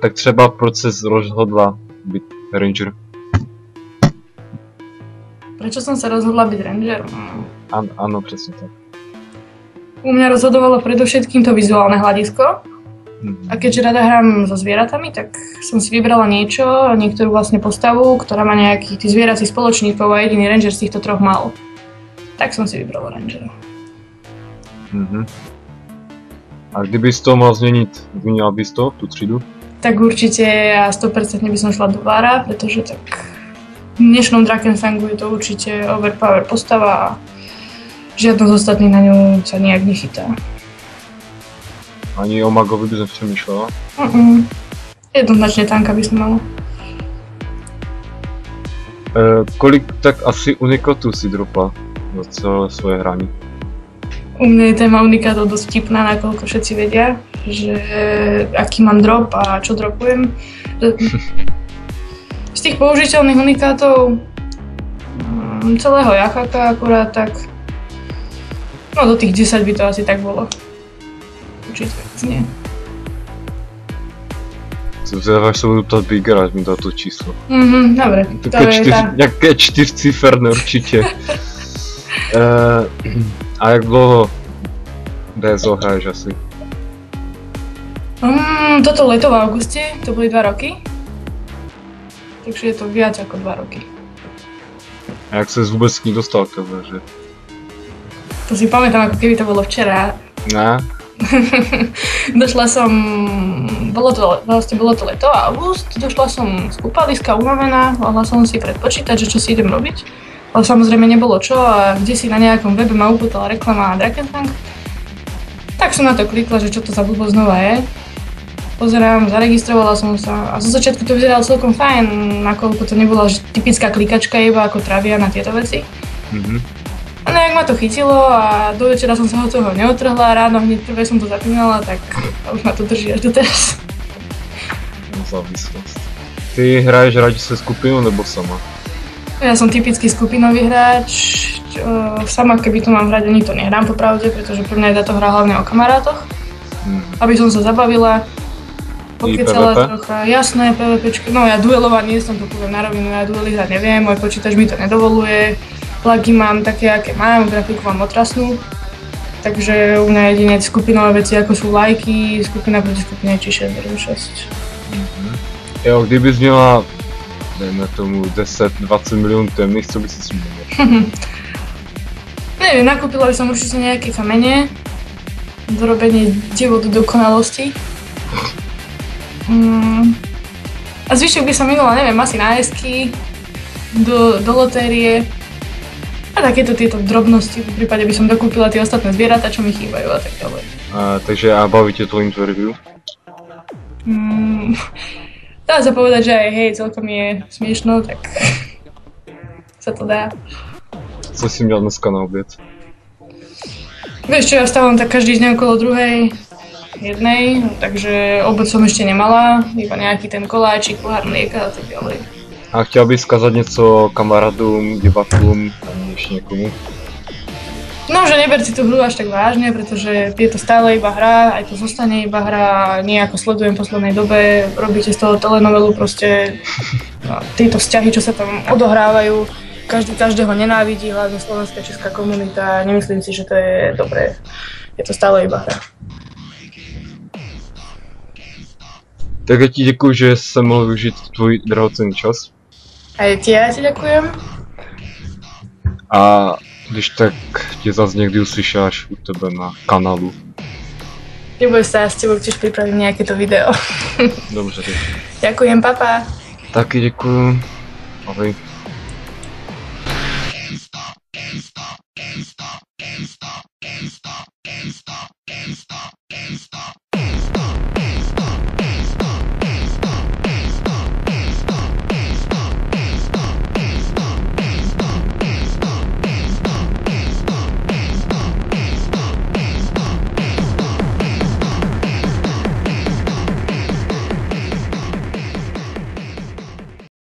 tak třeba proč se rozhodla být ranger? Prečo som sa rozhodla byť ranger? An, áno, presne tak. U mňa rozhodovalo predovšetkým to vizuálne hľadisko. Mhm. A keďže rada hrám so zvieratami, tak som si vybrala niečo, niektorú vlastne postavu, ktorá má nejakých tých zvieracích spoločníkov a jediný ranger z týchto troch mal. Tak som si vybrala rangera. Mhm. A kdybys to mal změnit, změnila bys to, tu třídu? Tak určite ja 100% by som šla do Vára, pretože tak v dnešnom Drakenfangu je to určite overpower postava a žiadno z ostatných na ňu sa nejak nechytá. Ani o magovi by som přemýšlela. Mm-mm. Jednoznačne tanka by som mala. E, kolik tak asi unikotů si dropla za celé svoje hraní? U mňa je téma unikátov dosť vtipná, nakoľko všetci vedia, že aký mám drop a čo dropujem. Z tých použiteľných unikátov mm, celého Jachaka akurát tak no do tých 10 by to asi tak bolo. Určite nie. Zvědáš se budu ptát Bigger, ať mi dá to číslo. Mhm, dobre, Také čtyř, tá. nějaké čtyřciferné určitě. e, a jak dlouho DSO hraješ asi? Mm, toto leto v auguste, to boli 2 roky. Takže je to viac ako 2 roky. A jak se vůbec k ní dostal k tebe, že? To si pamätám, ako keby to bolo včera. Ne? došla som, bolo to, vlastne bolo to leto, august, došla som z kúpaliska unavená, hľadala som si pred počítač, že čo si idem robiť. Ale samozrejme nebolo čo a kde si na nejakom webe ma upútala reklama na Drakenfang. Tak som na to klikla, že čo to za blbosť znova je. Pozerám, zaregistrovala som sa a zo začiatku to vyzeralo celkom fajn, nakoľko to nebola že typická klikačka iba ako travia na tieto veci. Mhm. A nejak ma to chytilo a do večera som sa od toho neotrhla, ráno hneď prvé som to zapínala, tak už ma to drží až doteraz. Závislost. Ty hraješ radši se skupinou nebo sama? Ja som typický skupinový hráč, čo, sama keby to mám hrať, ani to nehrám popravde, pretože pre mňa je táto hra hlavne o kamarátoch, Mhm. aby som sa zabavila, pokecala PvP? trocha, jasné, PvPčko, no ja duelovať nie som, to poviem na rovinu, ja duely hrať neviem, môj počítač mi to nedovoluje, lagy mám také, aké mám, grafiku mám otrasnú, takže u mňa jedine skupinové veci ako sú lajky, skupina proti skupine, čiže beriem 6. Jo, kdybys měla, dejme tomu 10-20 milionů temných, co by si změnila? Neviem, nakúpila by som určite nejaké kamene, dorobenie divo do dokonalosti. Mm. A zvyšok by som minula, neviem, asi na esky, do, do lotérie a takéto tieto drobnosti. V prípade by som dokúpila tie ostatné zvieratá, čo mi chýbajú a tak ďalej. A, takže a baví tě to interview? Mm. Dá sa povedať, že aj hej, celkom je smiešno, tak sa to dá. Co jsi měl dneska na oběd? Vieš čo, ja vstávam tak každý deň okolo druhej, jednej, no takže obec som ešte nemala, iba nejaký ten koláčik, pohár mlieka a tak ďalej. A chtěl bys kázať něco kamarádům, divákům, ani ešte niekomu? No, že neber si tú hru až tak vážne, pretože je to stále iba hra, aj to zostane iba hra, nejako sledujem v poslednej dobe, robíte z toho telenovelu proste, no, tieto vzťahy, čo sa tam odohrávajú, každý každého nenávidí, hlavne slovenská česká komunita, nemyslím si, že to je dobré, je to stále iba hra. Tak já ti děkuji, že jsem mohl využít tvůj drahocenný čas. Aj ti ja ti ďakujem. A když tak tě zase někdy uslyším až u tebe na kanálu. Neboj sa, s tebou tiež pripravím nejaké to video. Dobře, tak. ďakujem, papa. Taky děkuji. Ahoj.